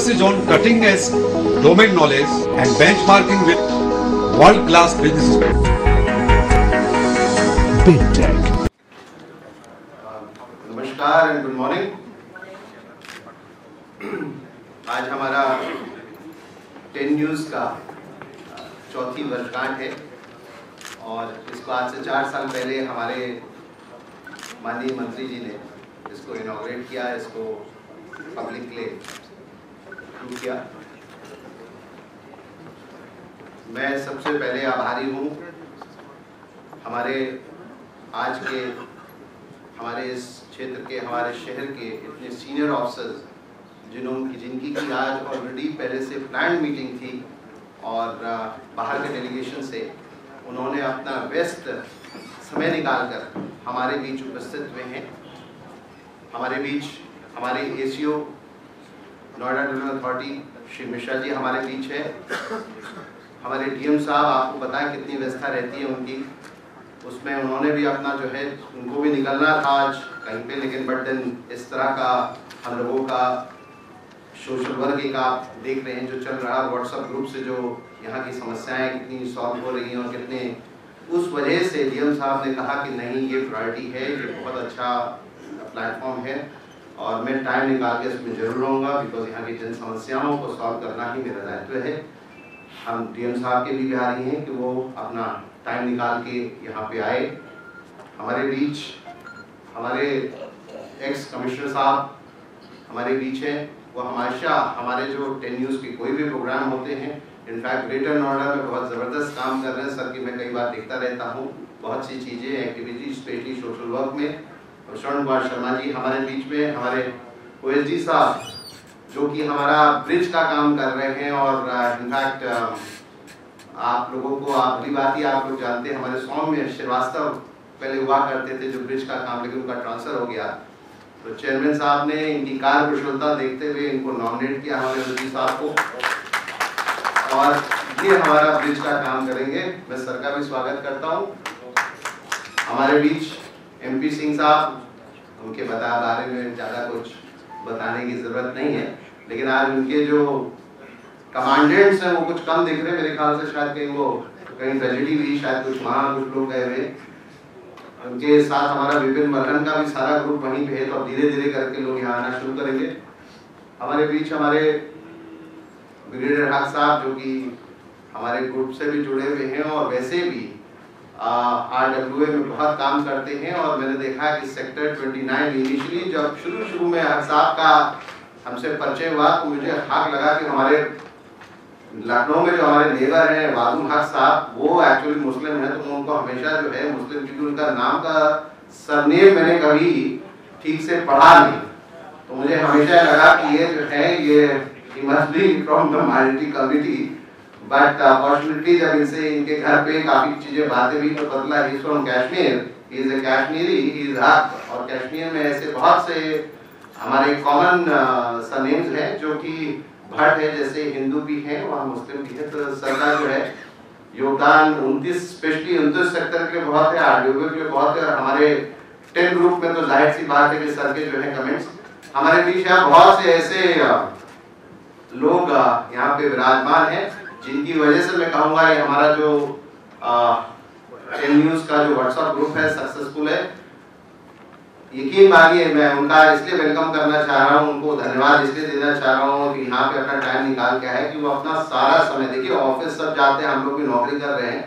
emphasis on cutting edge domain knowledge and benchmarking with world class businesses. Big Tech. नमस्कार and good morning आज हमारा ten news का चौथी वर्षगांठ है और इसको आज से चार साल पहले हमारे माननीय मंत्री जी ने इसको इनॉग्रेट किया इसको पब्लिक के लिए शुरू किया। मैं सबसे पहले आभारी हूँ। हमारे आज के, हमारे इस क्षेत्र के, हमारे शहर के इतने सीनियर ऑफिसर्स जिन्होंने जिनकी की आज ऑलरेडी पहले से प्लान मीटिंग थी और बाहर के डेलीगेशन से, उन्होंने अपना व्यस्त समय निकालकर हमारे बीच उपस्थित हुए हैं। हमारे बीच, हमारे ACO Noida development authority Shri Mishra ji, हमारे बीच है हमारे डीएम साहब, आपको बताएँ कितनी व्यवस्था रहती है उनकी? उसमें उन्होंने भी अपना जो है, उनको भी निकलना था आज कहीं पे, लेकिन बट देन इस तरह का हम लोगों का सोशल वर्क आप देख रहे हैं, जो चल रहा है व्हाट्सएप ग्रुप से जो यहाँ की समस्याएँ कितनी सॉल्व हो रही हैं और कितने उस वजह से डीएम साहब ने कहा कि नहीं, ये प्रायोरिटी है, ये बहुत अच्छा प्लेटफॉर्म है। और मैं टाइम निकाल के इसमें ज़रूर रहूँगा बिकॉज़ यहाँ की जन समस्याओं को सॉल्व करना ही मेरा दायित्व है। हम डीएम साहब के भी बिहारी हैं कि वो अपना टाइम निकाल के यहाँ पे आए। हमारे बीच, हमारे एक्स कमिश्नर साहब हमारे बीच हैं। वो हमेशा हमारे जो टेन न्यूज़ के कोई भी प्रोग्राम होते हैं इनफैक्ट ग्रेटर नोएडा में बहुत ज़बरदस्त काम कर रहे हैं। सर की मैं कई बार देखता रहता हूँ। बहुत सी चीज़ें एक्टिविटी स्पेशली सोशल वर्क में। और श्रवण कुमार शर्मा जी हमारे बीच में, हमारे ओ साहब, जो कि हमारा ब्रिज का काम कर रहे हैं और इनफैक्ट आप लोगों को भली बात ही आप लोग जानते हैं, हमारे सौम्य श्रीवास्तव पहले हुआ करते थे जो ब्रिज का काम, लेकिन उनका ट्रांसफ़र हो गया। तो चेयरमैन साहब ने इनकी कार्य कुशलता देखते हुए इनको नॉमिनेट किया हमारे मोदी साहब को। और ये हमारा ब्रिज का काम करेंगे। मैं सर का भी स्वागत करता हूँ। हमारे बीच एमपी सिंह साहब, उनके बता बारे में ज़्यादा कुछ बताने की ज़रूरत नहीं है, लेकिन आज उनके जो कमांडेंट्स हैं, वो कुछ कम दिख रहे हैं मेरे ख्याल से, शायद कहीं वो, कहीं ट्रेजिडी हुई शायद कुछ वहाँ कुछ लोग गए हुए उनके साथ हमारा विपिन वर्धन का भी सारा ग्रुप वहीं पे है तो धीरे धीरे करके लोग यहाँ आना शुरू करेंगे। हमारे बीच हमारे ब्रिगेडियर हक साहब, जो कि हमारे ग्रुप से भी जुड़े हुए हैं और वैसे भी आर डब्ल्यू में बहुत काम करते हैं और मैंने देखा कि सेक्टर 29 इनिशियली जब शुरू शुरू में हक साहब का हमसे परिचय हुआ तो मुझे हक लगा कि हमारे लखनऊ में जो हमारे नेबर हैं वादुल हक साहब, वो एक्चुअली मुस्लिम है तो उनको हमेशा जो है मुस्लिम क्योंकि उनका नाम का सरनेम मैंने कभी ठीक से पढ़ा नहीं। तो मुझे हमेशा लगा कि ये जो है, ये must be from the minority community but opportunity जब इनसे इनके घर पे काफ़ी चीज़ें, बातें हुई तो बदला ही from Kashmir is a Kashmiri is हक और कश्मीर में ऐसे बहुत से हमारे कॉमन सरनेम्स हैं, जो कि भट्ट है, जैसे हिंदू भी हैं, वहाँ मुस्लिम भी है तो सरकार जो है, योगदान उनतीस स्पेशली उनतीस सेक्टर के बहुत है आरडीओ के बहुत है, और हमारे टेन ग्रुप में तो ज़ाहिर सी बात है कि सर के जो है कमेंट्स हमारे बीच यहाँ बहुत से ऐसे लोग यहाँ पे विराजमान हैं। जिनकी वजह से मैं कहूँगा ये हमारा जो न्यूज़ का जो व्हाट्सएप ग्रुप है सक्सेसफुल है। यकीन मानिए, मैं उनका इसलिए वेलकम करना चाह रहा हूँ, उनको धन्यवाद इसलिए देना चाह रहा हूँ कि यहाँ पे अपना टाइम निकाल के है कि वो अपना सारा समय, देखिए ऑफ़िस सब जाते हैं, हम लोग भी नौकरी कर रहे हैं।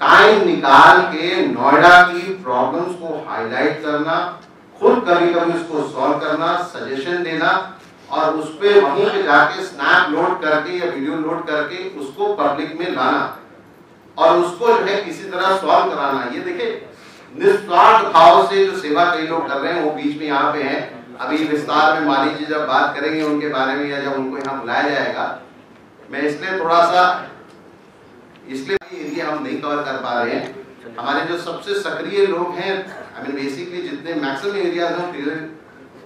टाइम निकाल के नोएडा की प्रॉब्लम्स को हाईलाइट करना, खुद कभी कभी उसको सॉल्व करना सजेशन देना और उस पर वहीं पे जाके स्नैप लोड करके या वीडियो लोड करके उसको पब्लिक में लाना। और उसको जो है किसी तरह सॉल्व कराना। ये देखिए, निस्वार्थ भाव से जो सेवा कई लोग कर रहे हैं, वो बीच में यहाँ पे हैं। अभी विस्तार में माली जी जब बात करेंगे उनके बारे में या जब उनको यहाँ बुलाया जाएगा, मैं इसलिए थोड़ा सा इसलिए एरिया हम नहीं कवर कर पा रहे हैं। हमारे जो सबसे सक्रिय लोग हैं आई मीन बेसिकली जितने मैक्सिमम एरियाज़ हैं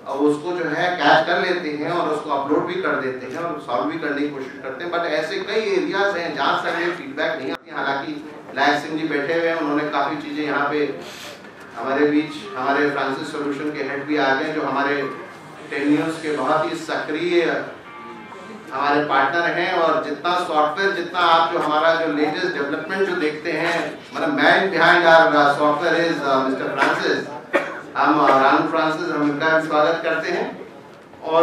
और उसको जो है कैच कर लेते हैं और उसको अपलोड भी कर देते हैं और सॉल्व भी करने की कोशिश करते हैं। बट ऐसे कई एरियाज़ हैं, जहाँ से हमें फीडबैक नहीं आती। हालाँकि लायक सिंह जी बैठे हुए हैं, उन्होंने काफ़ी चीज़ें यहाँ पे हमारे बीच, हमारे फ्रांसिस सोल्यूशन के हेड भी आ गए, जो हमारे टेन के बहुत ही सक्रिय हमारे पार्टनर हैं। और जितना सॉफ्टवेयर जितना आप जो हमारा जो लेटेस्ट डेवलपमेंट जो देखते हैं मतलब man behind our software is mister Francis हम रान फ्रांसिस, हम इनका स्वागत करते हैं। और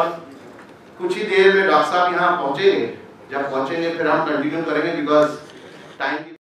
कुछ ही देर में डॉक्टर साहब यहाँ पहुँचेंगे। जब पहुँचेंगे, फिर हम कंटिन्यू करेंगे बिकॉज़ टाइम